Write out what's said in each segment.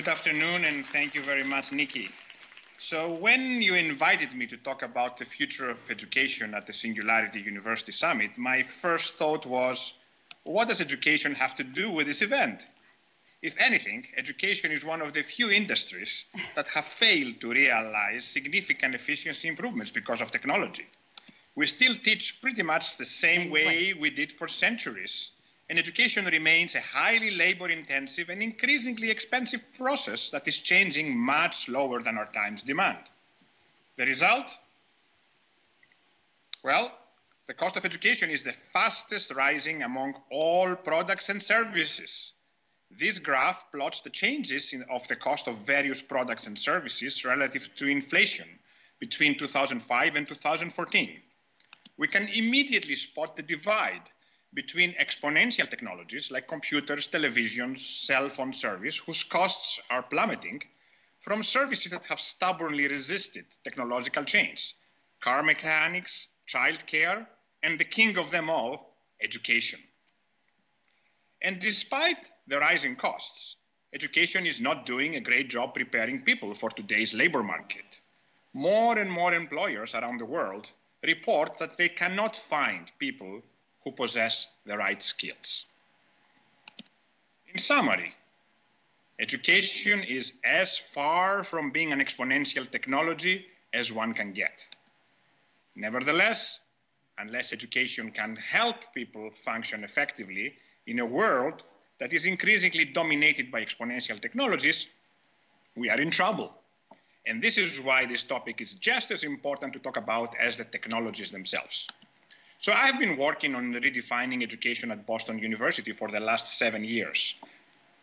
Good afternoon, and thank you very much, Nikki. So, when you invited me to talk about the future of education at the Singularity University Summit, my first thought was what does education have to do with this event? If anything, education is one of the few industries that have failed to realize significant efficiency improvements because of technology. We still teach pretty much the same way we did for centuries and education remains a highly labor intensive and increasingly expensive process that is changing much slower than our time's demand. The result? Well, the cost of education is the fastest rising among all products and services. This graph plots the changes in, of the cost of various products and services relative to inflation between 2005 and 2014. We can immediately spot the divide between exponential technologies like computers, televisions, cell phone service, whose costs are plummeting, from services that have stubbornly resisted technological change, car mechanics, childcare, and the king of them all, education. And despite the rising costs, education is not doing a great job preparing people for today's labor market. More and more employers around the world report that they cannot find people who possess the right skills. In summary, education is as far from being an exponential technology as one can get. Nevertheless, unless education can help people function effectively in a world that is increasingly dominated by exponential technologies, we are in trouble. And this is why this topic is just as important to talk about as the technologies themselves. So I've been working on redefining education at Boston University for the last seven years.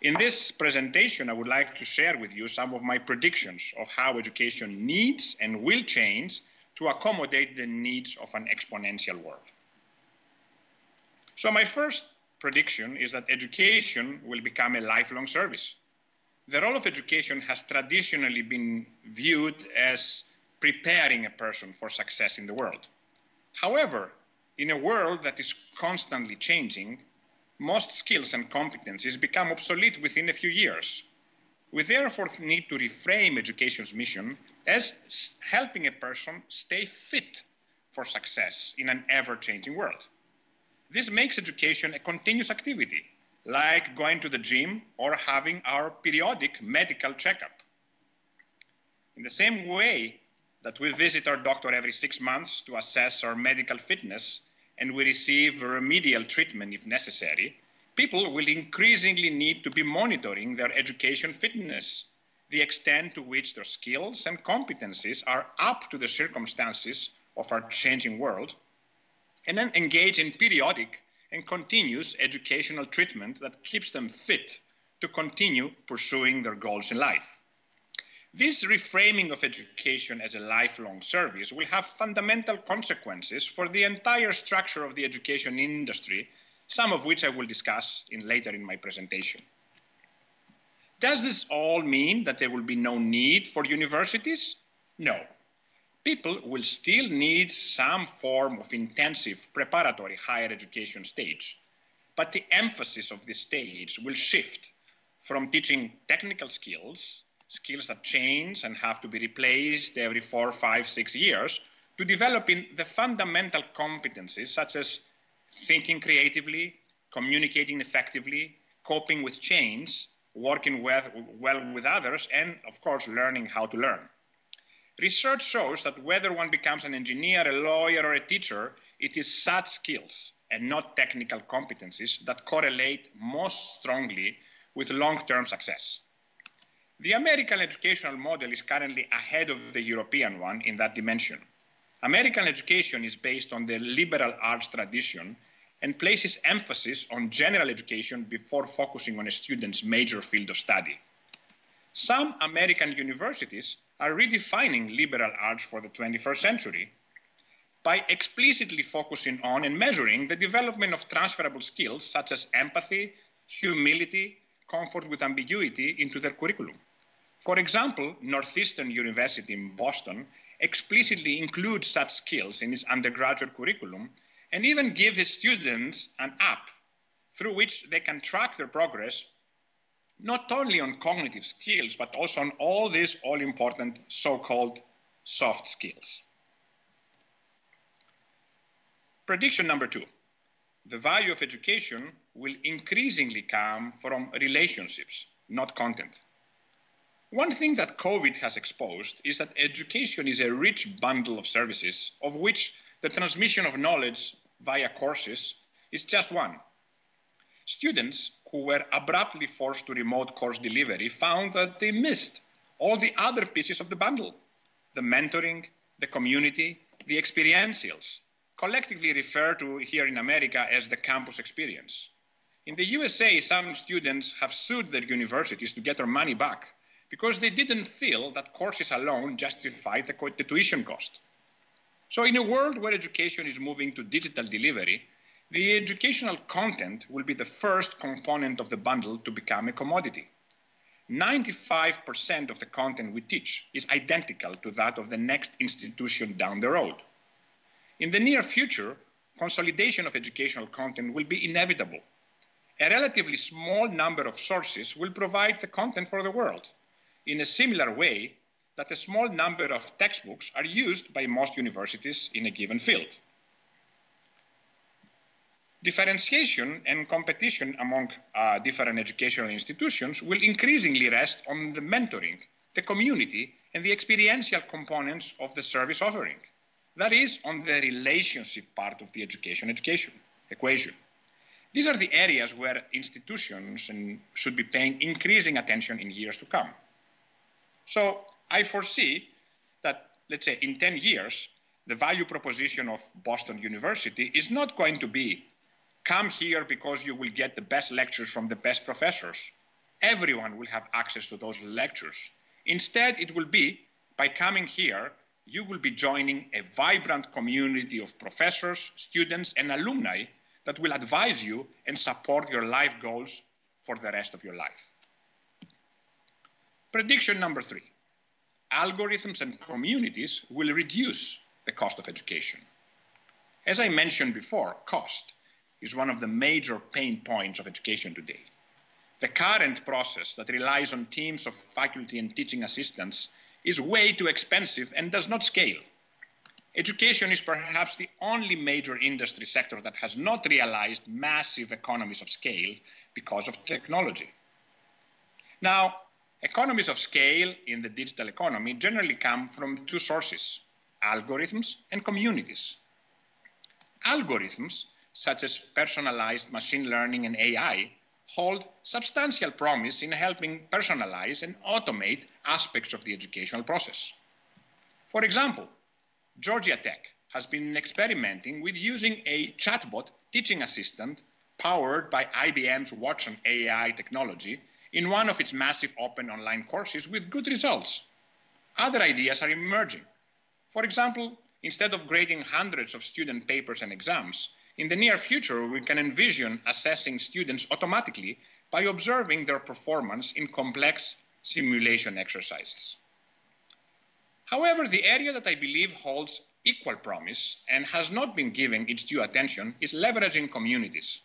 In this presentation, I would like to share with you some of my predictions of how education needs and will change to accommodate the needs of an exponential world. So my first prediction is that education will become a lifelong service. The role of education has traditionally been viewed as preparing a person for success in the world. However, in a world that is constantly changing, most skills and competencies become obsolete within a few years. We therefore need to reframe education's mission as helping a person stay fit for success in an ever changing world. This makes education a continuous activity, like going to the gym or having our periodic medical checkup. In the same way, that we visit our doctor every six months to assess our medical fitness and we receive remedial treatment if necessary, people will increasingly need to be monitoring their education fitness, the extent to which their skills and competencies are up to the circumstances of our changing world, and then engage in periodic and continuous educational treatment that keeps them fit to continue pursuing their goals in life. This reframing of education as a lifelong service will have fundamental consequences for the entire structure of the education industry, some of which I will discuss in later in my presentation. Does this all mean that there will be no need for universities? No. People will still need some form of intensive preparatory higher education stage, but the emphasis of this stage will shift from teaching technical skills skills that change and have to be replaced every four, five, six years, to developing the fundamental competencies such as thinking creatively, communicating effectively, coping with change, working well, well with others, and of course, learning how to learn. Research shows that whether one becomes an engineer, a lawyer, or a teacher, it is such skills and not technical competencies that correlate most strongly with long term success. The American educational model is currently ahead of the European one in that dimension. American education is based on the liberal arts tradition and places emphasis on general education before focusing on a student's major field of study. Some American universities are redefining liberal arts for the 21st century by explicitly focusing on and measuring the development of transferable skills such as empathy, humility, comfort with ambiguity into their curriculum. For example, Northeastern University in Boston explicitly includes such skills in its undergraduate curriculum and even gives its students an app through which they can track their progress not only on cognitive skills, but also on all these all important so called soft skills. Prediction number two the value of education will increasingly come from relationships, not content. One thing that COVID has exposed is that education is a rich bundle of services, of which the transmission of knowledge via courses is just one. Students who were abruptly forced to remote course delivery found that they missed all the other pieces of the bundle the mentoring, the community, the experientials, collectively referred to here in America as the campus experience. In the USA, some students have sued their universities to get their money back because they didn't feel that courses alone justified the, the tuition cost. So, in a world where education is moving to digital delivery, the educational content will be the first component of the bundle to become a commodity. 95% of the content we teach is identical to that of the next institution down the road. In the near future, consolidation of educational content will be inevitable. A relatively small number of sources will provide the content for the world in a similar way that a small number of textbooks are used by most universities in a given field. Differentiation and competition among uh, different educational institutions will increasingly rest on the mentoring, the community, and the experiential components of the service offering. That is, on the relationship part of the education education equation. These are the areas where institutions should be paying increasing attention in years to come. So I foresee that, let's say, in 10 years, the value proposition of Boston University is not going to be come here because you will get the best lectures from the best professors. Everyone will have access to those lectures. Instead, it will be by coming here, you will be joining a vibrant community of professors, students, and alumni that will advise you and support your life goals for the rest of your life. Prediction number three algorithms and communities will reduce the cost of education. As I mentioned before, cost is one of the major pain points of education today. The current process that relies on teams of faculty and teaching assistants is way too expensive and does not scale. Education is perhaps the only major industry sector that has not realized massive economies of scale because of technology. Now, economies of scale in the digital economy generally come from two sources algorithms and communities. Algorithms, such as personalized machine learning and AI, hold substantial promise in helping personalize and automate aspects of the educational process. For example, Georgia Tech has been experimenting with using a chatbot teaching assistant powered by IBM's Watson AI technology in one of its massive open online courses with good results. Other ideas are emerging. For example, instead of grading hundreds of student papers and exams, in the near future, we can envision assessing students automatically by observing their performance in complex simulation exercises. However, the area that I believe holds equal promise and has not been given its due attention is leveraging communities.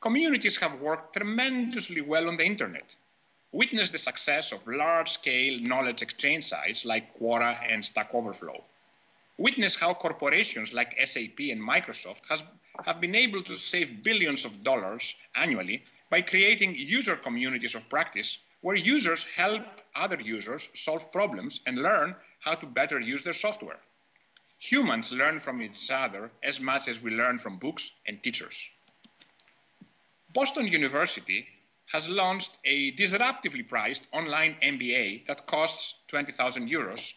Communities have worked tremendously well on the internet. Witness the success of large-scale knowledge exchange sites like Quora and Stack Overflow witness how corporations like SAP and Microsoft has, have been able to save billions of dollars annually by creating user communities of practice where users help other users solve problems and learn how to better use their software. Humans learn from each other as much as we learn from books and teachers. Boston University has launched a disruptively priced online MBA that costs 20,000 euros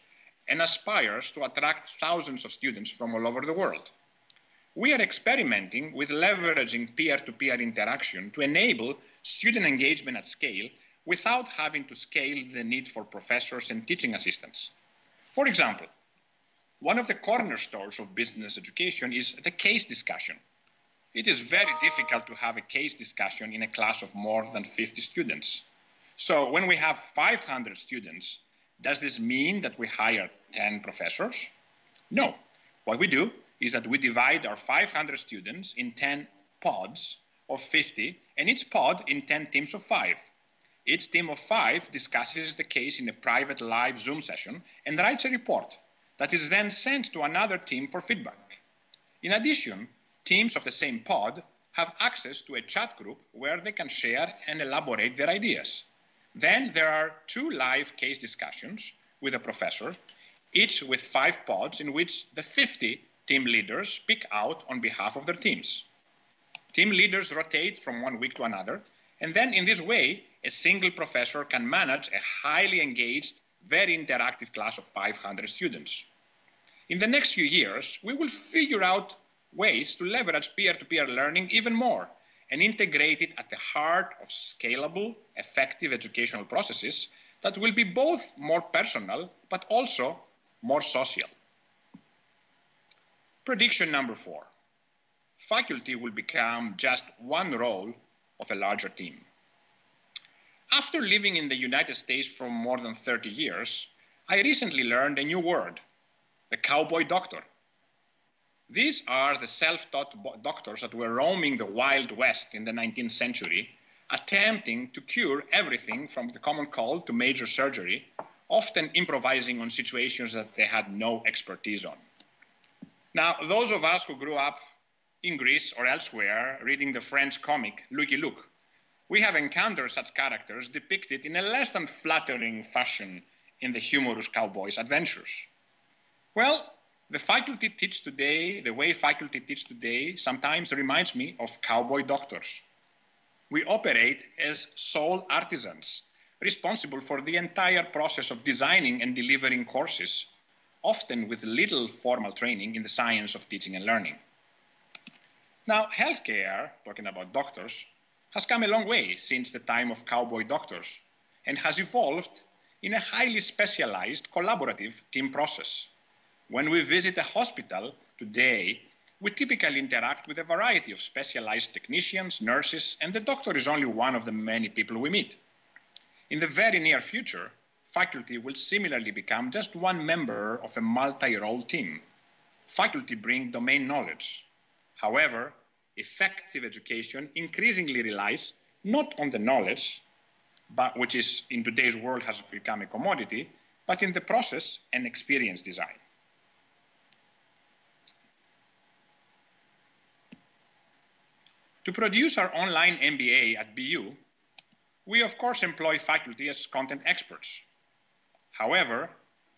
and aspires to attract thousands of students from all over the world. We are experimenting with leveraging peer-to-peer interaction to enable student engagement at scale without having to scale the need for professors and teaching assistants. For example, one of the cornerstones of business education is the case discussion. It is very difficult to have a case discussion in a class of more than 50 students. So when we have 500 students, does this mean that we hire 10 professors? No. What we do is that we divide our 500 students in 10 pods of 50, and each pod in 10 teams of five. Each team of five discusses the case in a private live Zoom session and writes a report that is then sent to another team for feedback. In addition, teams of the same pod have access to a chat group where they can share and elaborate their ideas. Then there are two live case discussions with a professor, each with five pods in which the 50 team leaders speak out on behalf of their teams. Team leaders rotate from one week to another, and then in this way, a single professor can manage a highly engaged, very interactive class of 500 students. In the next few years, we will figure out ways to leverage peer-to-peer learning even more and integrate it at the heart of scalable, effective educational processes that will be both more personal but also more social. Prediction number four. Faculty will become just one role of a larger team. After living in the United States for more than 30 years, I recently learned a new word, the cowboy doctor. These are the self-taught doctors that were roaming the Wild West in the 19th century, attempting to cure everything from the common cold to major surgery, often improvising on situations that they had no expertise on. Now, those of us who grew up in Greece or elsewhere reading the French comic Lucky Luke, we have encountered such characters depicted in a less than flattering fashion in the humorous cowboy's adventures. Well, the faculty teach today, the way faculty teach today, sometimes reminds me of cowboy doctors. We operate as sole artisans, responsible for the entire process of designing and delivering courses, often with little formal training in the science of teaching and learning. Now, healthcare, talking about doctors, has come a long way since the time of cowboy doctors and has evolved in a highly specialized collaborative team process. When we visit a hospital today, we typically interact with a variety of specialized technicians, nurses, and the doctor is only one of the many people we meet. In the very near future, faculty will similarly become just one member of a multi-role team. Faculty bring domain knowledge. However, effective education increasingly relies not on the knowledge, but which is in today's world has become a commodity, but in the process and experience design. To produce our online MBA at BU, we of course employ faculty as content experts. However,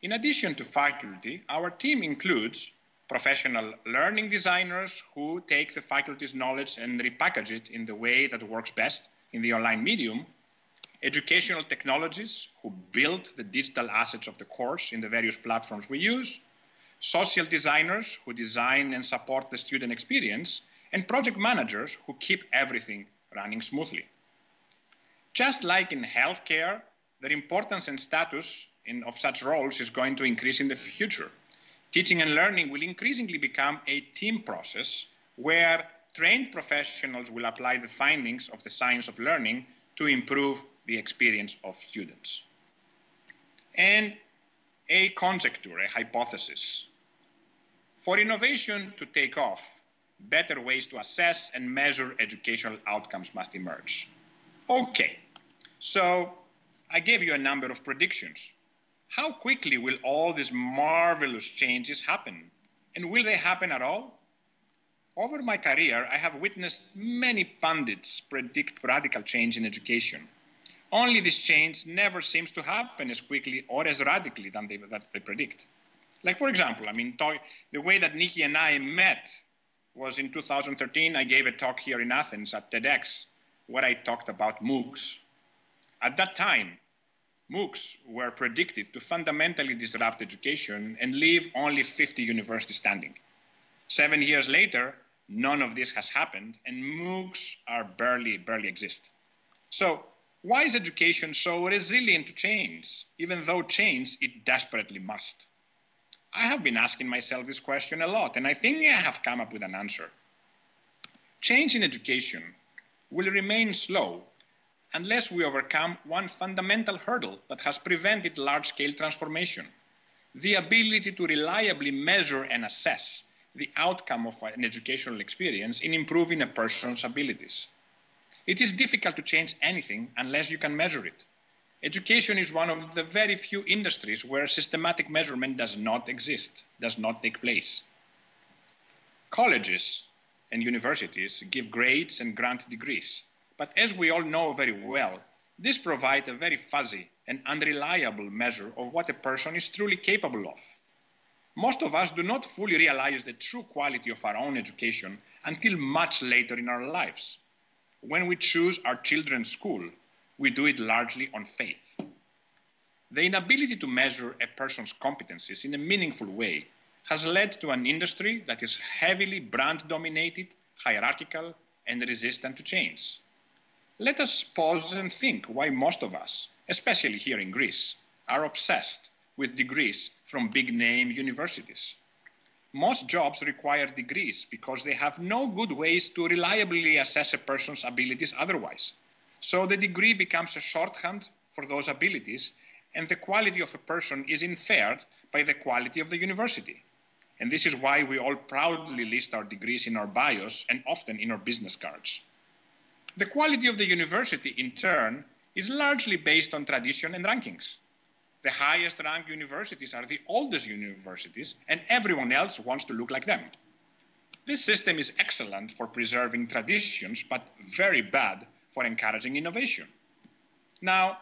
in addition to faculty, our team includes professional learning designers who take the faculty's knowledge and repackage it in the way that works best in the online medium, educational technologists who build the digital assets of the course in the various platforms we use, social designers who design and support the student experience, and project managers who keep everything running smoothly. Just like in healthcare, the importance and status in, of such roles is going to increase in the future. Teaching and learning will increasingly become a team process where trained professionals will apply the findings of the science of learning to improve the experience of students. And a conjecture, a hypothesis. For innovation to take off, better ways to assess and measure educational outcomes must emerge. Okay, so I gave you a number of predictions. How quickly will all these marvelous changes happen? And will they happen at all? Over my career, I have witnessed many pundits predict radical change in education. Only this change never seems to happen as quickly or as radically than they, that they predict. Like, for example, I mean, the way that Nikki and I met was in 2013. I gave a talk here in Athens at TEDx where I talked about MOOCs. At that time, MOOCs were predicted to fundamentally disrupt education and leave only 50 universities standing. Seven years later, none of this has happened, and MOOCs are barely, barely exist. So why is education so resilient to change, even though change it desperately must? I have been asking myself this question a lot, and I think I have come up with an answer. Change in education will remain slow unless we overcome one fundamental hurdle that has prevented large-scale transformation, the ability to reliably measure and assess the outcome of an educational experience in improving a person's abilities. It is difficult to change anything unless you can measure it. Education is one of the very few industries where systematic measurement does not exist, does not take place. Colleges and universities give grades and grant degrees. But as we all know very well, this provides a very fuzzy and unreliable measure of what a person is truly capable of. Most of us do not fully realize the true quality of our own education until much later in our lives. When we choose our children's school, we do it largely on faith. The inability to measure a person's competencies in a meaningful way has led to an industry that is heavily brand dominated, hierarchical, and resistant to change. Let us pause and think why most of us, especially here in Greece, are obsessed with degrees from big name universities. Most jobs require degrees because they have no good ways to reliably assess a person's abilities otherwise. So the degree becomes a shorthand for those abilities, and the quality of a person is inferred by the quality of the university. And this is why we all proudly list our degrees in our bios and often in our business cards. The quality of the university, in turn, is largely based on tradition and rankings. The highest ranked universities are the oldest universities, and everyone else wants to look like them. This system is excellent for preserving traditions, but very bad for encouraging innovation. Now,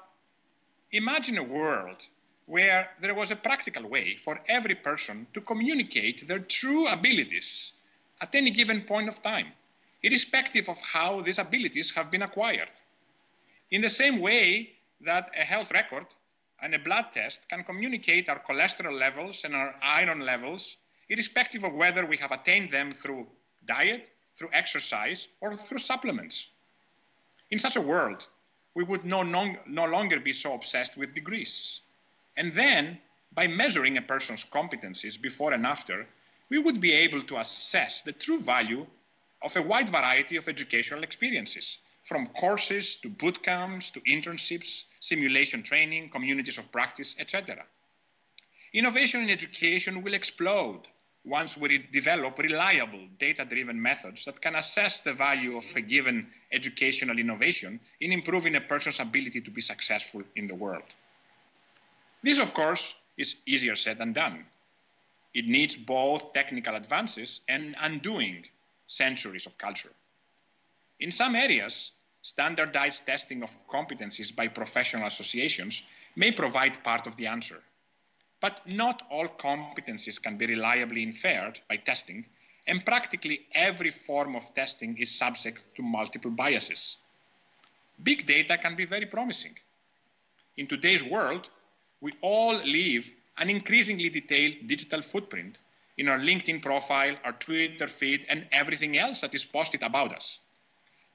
imagine a world where there was a practical way for every person to communicate their true abilities at any given point of time, irrespective of how these abilities have been acquired. In the same way that a health record and a blood test can communicate our cholesterol levels and our iron levels, irrespective of whether we have attained them through diet, through exercise, or through supplements. In such a world, we would no, no, no longer be so obsessed with degrees. And then, by measuring a person's competencies before and after, we would be able to assess the true value of a wide variety of educational experiences, from courses to boot camps to internships, simulation training, communities of practice, etc. Innovation in education will explode once we develop reliable data-driven methods that can assess the value of a given educational innovation in improving a person's ability to be successful in the world. This, of course, is easier said than done. It needs both technical advances and undoing centuries of culture. In some areas, standardized testing of competencies by professional associations may provide part of the answer. But not all competencies can be reliably inferred by testing, and practically every form of testing is subject to multiple biases. Big data can be very promising. In today's world, we all leave an increasingly detailed digital footprint in our LinkedIn profile, our Twitter feed, and everything else that is posted about us.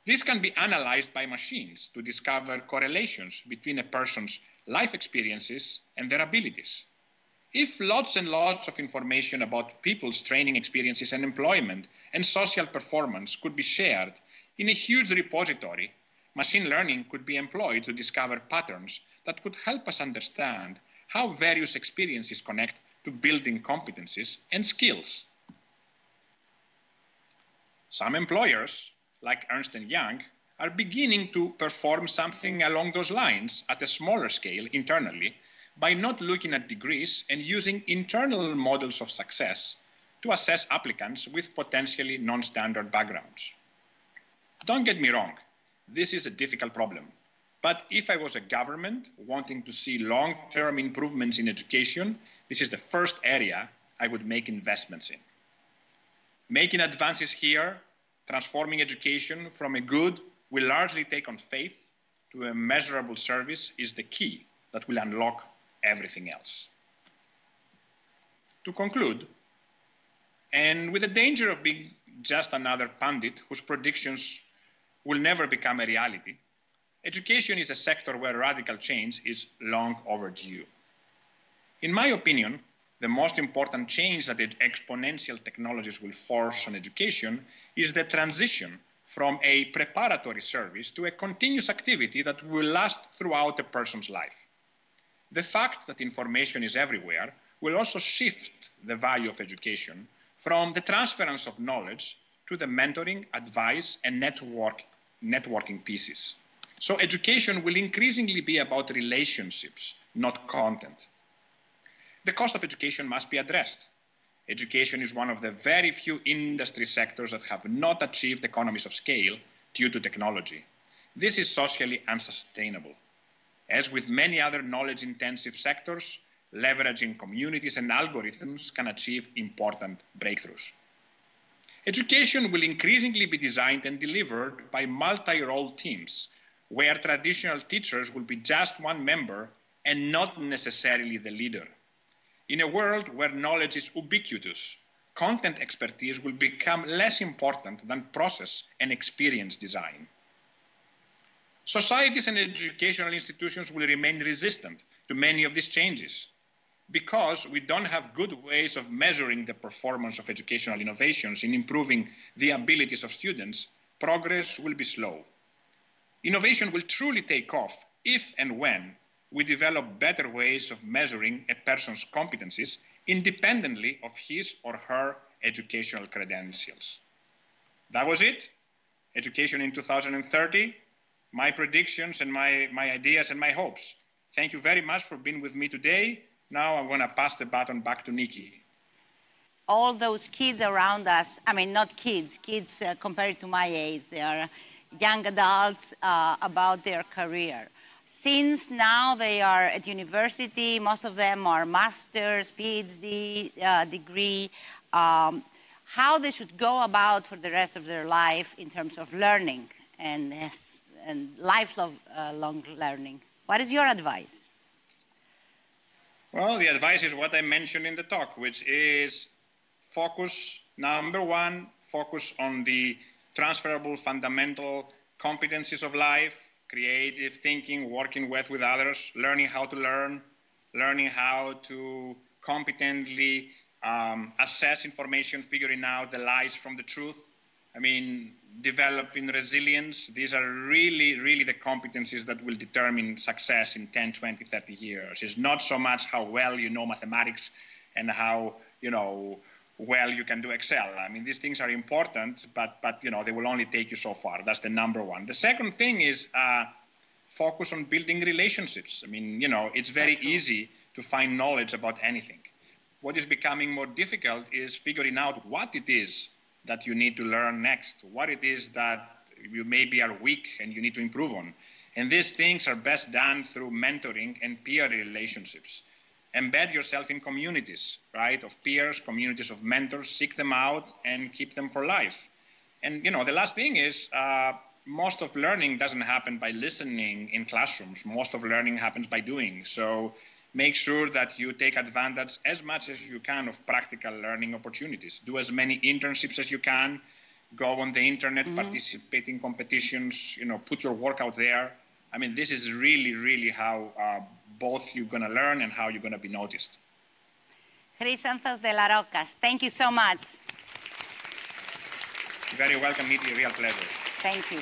This can be analyzed by machines to discover correlations between a person's life experiences and their abilities. If lots and lots of information about people's training experiences and employment and social performance could be shared in a huge repository, machine learning could be employed to discover patterns that could help us understand how various experiences connect to building competencies and skills. Some employers, like Ernst & Young, are beginning to perform something along those lines at a smaller scale internally by not looking at degrees and using internal models of success to assess applicants with potentially non-standard backgrounds. Don't get me wrong, this is a difficult problem but if I was a government wanting to see long term improvements in education, this is the first area I would make investments in. Making advances here, transforming education from a good we largely take on faith to a measurable service is the key that will unlock everything else. To conclude, and with the danger of being just another pundit whose predictions will never become a reality, education is a sector where radical change is long overdue. In my opinion, the most important change that exponential technologies will force on education is the transition from a preparatory service to a continuous activity that will last throughout a person's life. The fact that information is everywhere will also shift the value of education from the transference of knowledge to the mentoring, advice, and network networking pieces. So education will increasingly be about relationships, not content. The cost of education must be addressed. Education is one of the very few industry sectors that have not achieved economies of scale due to technology. This is socially unsustainable. As with many other knowledge intensive sectors, leveraging communities and algorithms can achieve important breakthroughs. Education will increasingly be designed and delivered by multi role teams, where traditional teachers will be just one member and not necessarily the leader. In a world where knowledge is ubiquitous, content expertise will become less important than process and experience design. Societies and educational institutions will remain resistant to many of these changes because we don't have good ways of measuring the performance of educational innovations in improving the abilities of students, progress will be slow. Innovation will truly take off if and when we develop better ways of measuring a person's competencies independently of his or her educational credentials. That was it. Education in 2030 my predictions and my, my ideas and my hopes. Thank you very much for being with me today. Now I'm going to pass the baton back to Nikki. All those kids around us, I mean, not kids, kids uh, compared to my age, they are young adults uh, about their career. Since now they are at university, most of them are master's, PhD uh, degree, um, how they should go about for the rest of their life in terms of learning and and lifelong uh, learning. What is your advice? Well, the advice is what I mentioned in the talk, which is focus, number one, focus on the transferable fundamental competencies of life, creative thinking, working with, with others, learning how to learn, learning how to competently um, assess information, figuring out the lies from the truth. I mean, developing resilience. These are really, really the competencies that will determine success in 10, 20, 30 years. It's not so much how well you know mathematics and how, you know, well you can do Excel. I mean, these things are important, but, but you know, they will only take you so far. That's the number one. The second thing is uh, focus on building relationships. I mean, you know, it's very easy to find knowledge about anything. What is becoming more difficult is figuring out what it is that you need to learn next, what it is that you maybe are weak and you need to improve on. And these things are best done through mentoring and peer relationships. Embed yourself in communities, right, of peers, communities of mentors, seek them out and keep them for life. And, you know, the last thing is uh, most of learning doesn't happen by listening in classrooms. Most of learning happens by doing. So make sure that you take advantage as much as you can of practical learning opportunities. Do as many internships as you can. Go on the internet, mm-hmm. participate in competitions. You know, put your work out there. I mean, this is really, really how uh, both you're going to learn and how you're going to be noticed. Chrysanthos Dellarocas, thank you so much. You're very welcome, Niti. Real pleasure. Thank you.